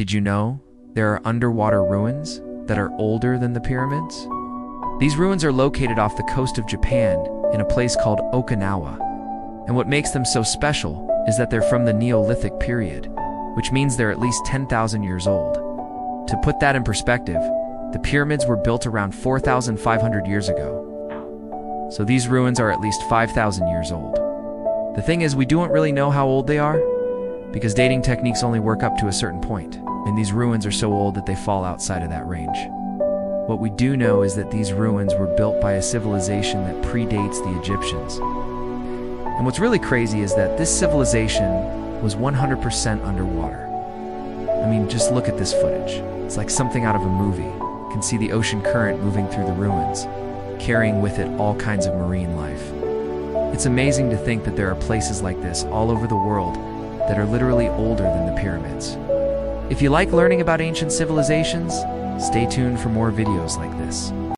Did you know there are underwater ruins that are older than the pyramids? These ruins are located off the coast of Japan in a place called Okinawa. And what makes them so special is that they're from the Neolithic period, which means they're at least 10,000 years old. To put that in perspective, the pyramids were built around 4,500 years ago. So these ruins are at least 5,000 years old. The thing is, we don't really know how old they are, because dating techniques only work up to a certain point, and these ruins are so old that they fall outside of that range. What we do know is that these ruins were built by a civilization that predates the Egyptians. And what's really crazy is that this civilization was 100% underwater. I mean, just look at this footage. It's like something out of a movie. You can see the ocean current moving through the ruins, carrying with it all kinds of marine life. It's amazing to think that there are places like this all over the world that are literally older than the pyramids. If you like learning about ancient civilizations, stay tuned for more videos like this.